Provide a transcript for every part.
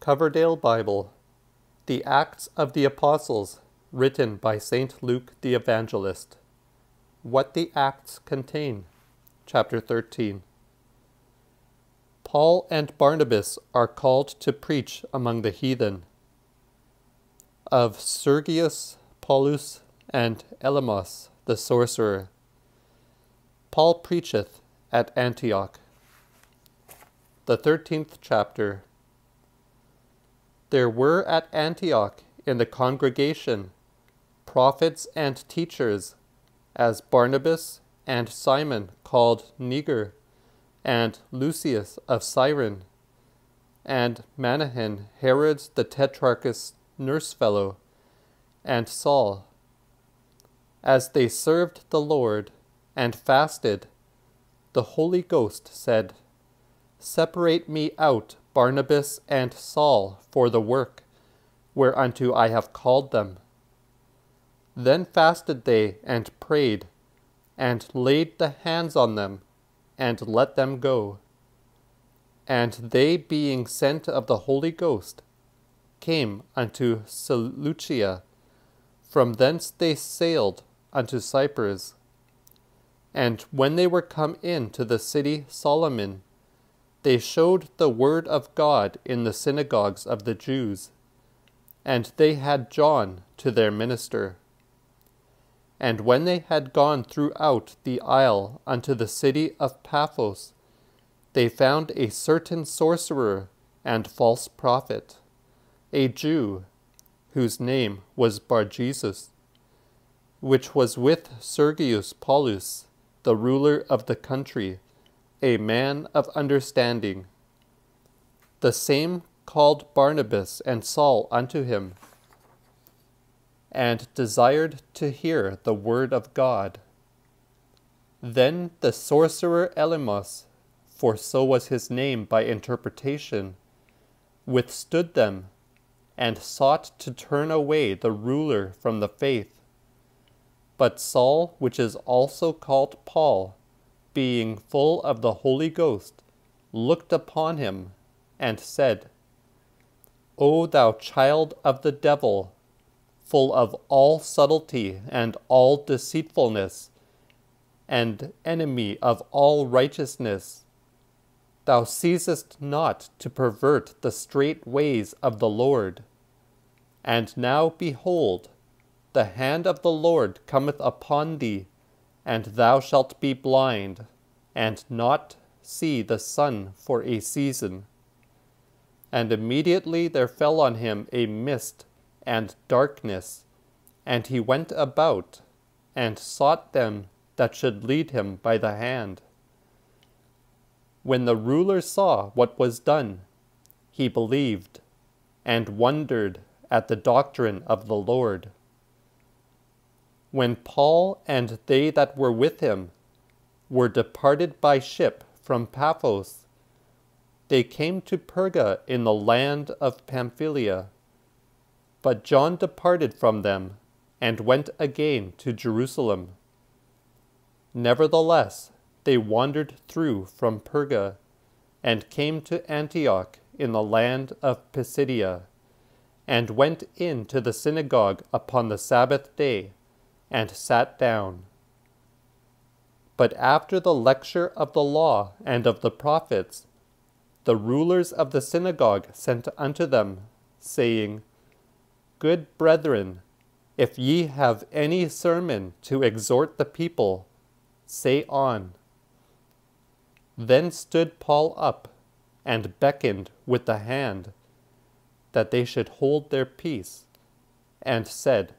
Coverdale Bible, The Acts of the Apostles, written by St. Luke the Evangelist. What the Acts contain. Chapter 13. Paul and Barnabas are called to preach among the heathen. Of Sergius Paulus and Elymas the sorcerer. Paul preacheth at Antioch. The thirteenth chapter. There were at Antioch in the congregation prophets and teachers, as Barnabas and Simon called Niger, and Lucius of Cyrene, and Manahen, Herod's the tetrarch's nursefellow, and Saul. As they served the Lord and fasted, the Holy Ghost said, Separate me out Barnabas and Saul for the work whereunto I have called them. Then fasted they and prayed, and laid the hands on them, and let them go. And they, being sent of the Holy Ghost, came unto Seleucia. From thence they sailed unto Cyprus. And when they were come in to the city Solomon, they showed the word of God in the synagogues of the Jews, and they had John to their minister. And when they had gone throughout the isle unto the city of Paphos, they found a certain sorcerer and false prophet, a Jew, whose name was Barjesus, which was with Sergius Paulus, the ruler of the country a man of understanding. The same called Barnabas and Saul unto him, and desired to hear the word of God. Then the sorcerer Elymas, for so was his name by interpretation, withstood them, and sought to turn away the ruler from the faith. But Saul, which is also called Paul, being full of the Holy Ghost, looked upon him and said, O thou child of the devil, full of all subtlety and all deceitfulness, and enemy of all righteousness, thou ceasest not to pervert the straight ways of the Lord. And now behold, the hand of the Lord cometh upon thee and thou shalt be blind, and not see the sun for a season. And immediately there fell on him a mist and darkness, and he went about, and sought them that should lead him by the hand. When the ruler saw what was done, he believed, and wondered at the doctrine of the Lord when Paul and they that were with him were departed by ship from Paphos, they came to Perga in the land of Pamphylia. But John departed from them and went again to Jerusalem. Nevertheless, they wandered through from Perga and came to Antioch in the land of Pisidia, and went in to the synagogue upon the Sabbath day and sat down. But after the lecture of the law and of the prophets, the rulers of the synagogue sent unto them, saying, Good brethren, if ye have any sermon to exhort the people, say on. Then stood Paul up and beckoned with the hand that they should hold their peace, and said,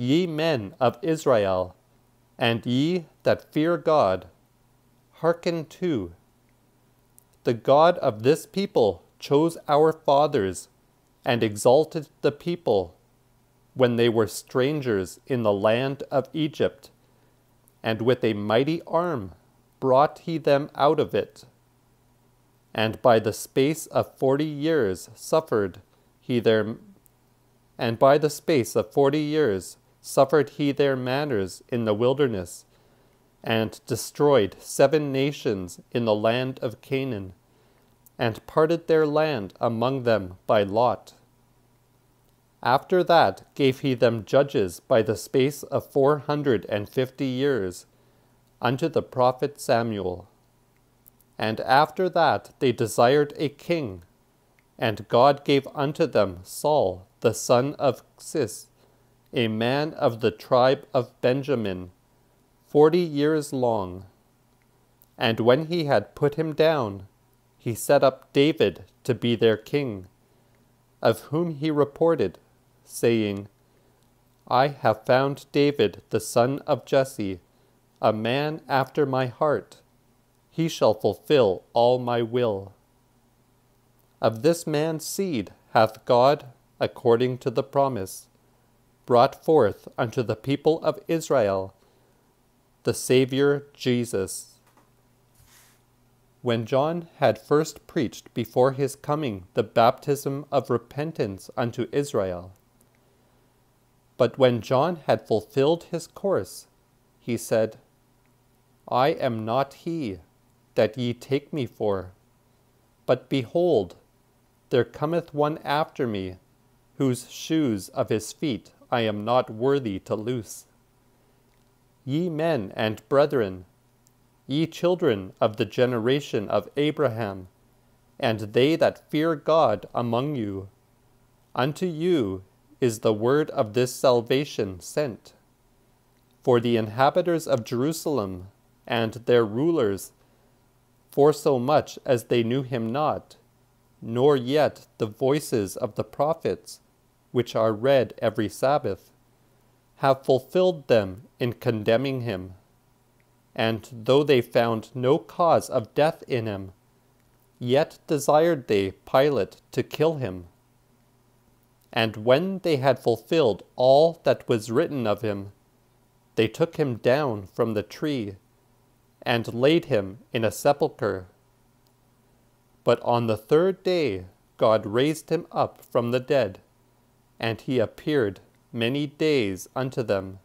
Ye men of Israel, and ye that fear God, hearken to. The God of this people chose our fathers and exalted the people when they were strangers in the land of Egypt, and with a mighty arm brought he them out of it. And by the space of forty years suffered he their and by the space of forty years suffered he their manners in the wilderness, and destroyed seven nations in the land of Canaan, and parted their land among them by lot. After that gave he them judges by the space of four hundred and fifty years, unto the prophet Samuel. And after that they desired a king, and God gave unto them Saul the son of Cis, a man of the tribe of Benjamin, forty years long. And when he had put him down, he set up David to be their king, of whom he reported, saying, I have found David the son of Jesse, a man after my heart. He shall fulfill all my will. Of this man's seed hath God, according to the promise, brought forth unto the people of Israel the Saviour Jesus when John had first preached before his coming the baptism of repentance unto Israel. But when John had fulfilled his course, he said, I am not he that ye take me for, but behold, there cometh one after me, whose shoes of his feet I am not worthy to loose. Ye men and brethren, ye children of the generation of Abraham, and they that fear God among you. Unto you is the word of this salvation sent. For the inhabitants of Jerusalem and their rulers, for so much as they knew him not, nor yet the voices of the prophets, which are read every Sabbath, have fulfilled them in condemning him and though they found no cause of death in him, yet desired they Pilate to kill him. And when they had fulfilled all that was written of him, they took him down from the tree, and laid him in a sepulchre. But on the third day God raised him up from the dead, and he appeared many days unto them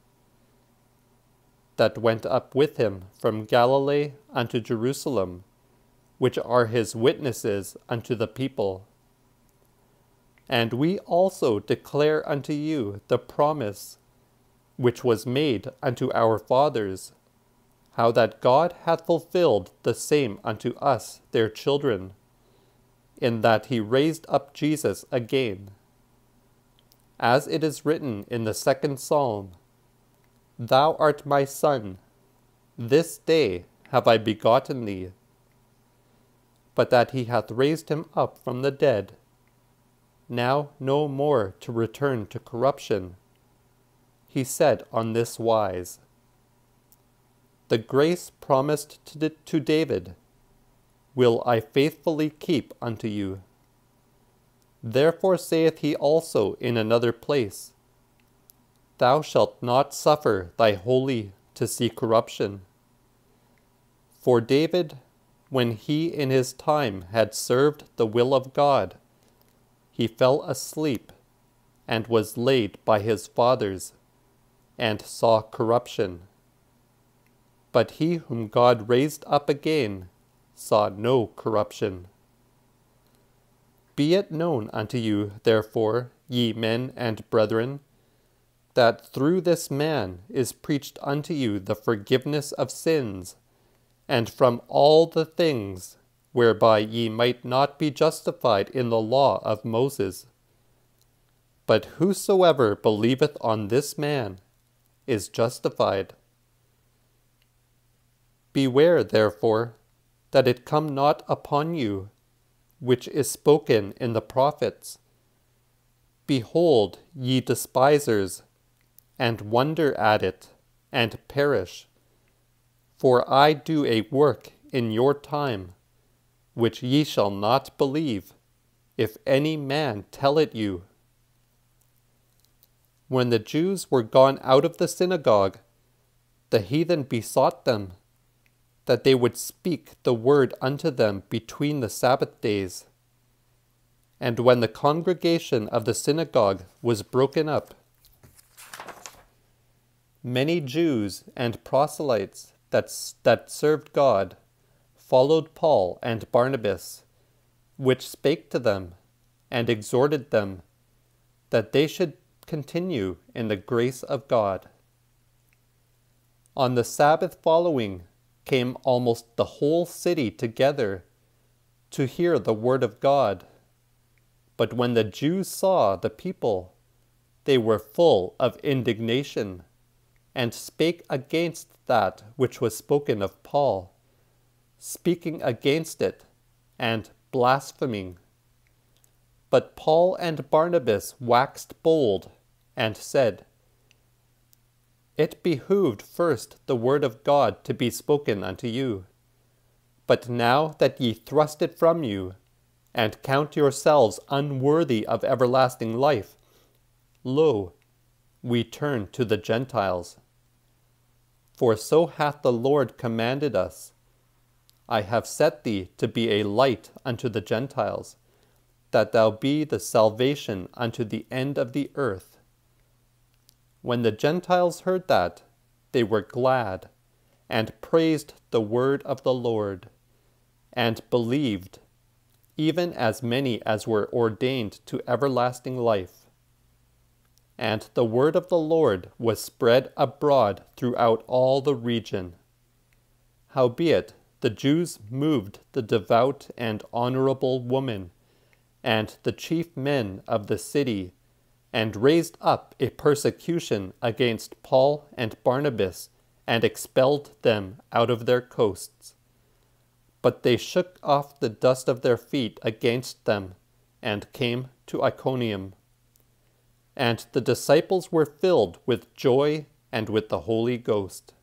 that went up with him from Galilee unto Jerusalem, which are his witnesses unto the people. And we also declare unto you the promise which was made unto our fathers, how that God hath fulfilled the same unto us, their children, in that he raised up Jesus again. As it is written in the second psalm, Thou art my son. This day have I begotten thee. But that he hath raised him up from the dead, now no more to return to corruption. He said on this wise The grace promised to, David will I faithfully keep unto you. Therefore saith he also in another place, Thou shalt not suffer thy holy to see corruption. For David, when he in his time had served the will of God, he fell asleep and was laid by his fathers, and saw corruption. But he whom God raised up again saw no corruption. Be it known unto you, therefore, ye men and brethren, that through this man is preached unto you the forgiveness of sins, and from all the things whereby ye might not be justified in the law of Moses. But whosoever believeth on this man is justified. Beware, therefore, that it come not upon you, which is spoken in the prophets. Behold, ye despisers, and wonder at it, and perish. For I do a work in your time, which ye shall not believe, if any man tell it you. When the Jews were gone out of the synagogue, the heathen besought them that they would speak the word unto them between the Sabbath days. And when the congregation of the synagogue was broken up, Many Jews and proselytes that, that served God followed Paul and Barnabas, which spake to them and exhorted them that they should continue in the grace of God. On the Sabbath following came almost the whole city together to hear the word of God. But when the Jews saw the people, they were full of indignation, and spake against that which was spoken of Paul, speaking against it, and blaspheming. But Paul and Barnabas waxed bold, and said, It behooved first the word of God to be spoken unto you. But now that ye thrust it from you, and count yourselves unworthy of everlasting life, lo, we turn to the Gentiles. For so hath the Lord commanded us I have set thee to be a light unto the Gentiles, that thou be the salvation unto the end of the earth. When the Gentiles heard that, they were glad, and praised the word of the Lord, and believed, even as many as were ordained to everlasting life. And the word of the Lord was spread abroad throughout all the region. Howbeit, the Jews moved the devout and honorable woman and the chief men of the city, and raised up a persecution against Paul and Barnabas, and expelled them out of their coasts. But they shook off the dust of their feet against them, and came to Iconium. And the disciples were filled with joy and with the Holy Ghost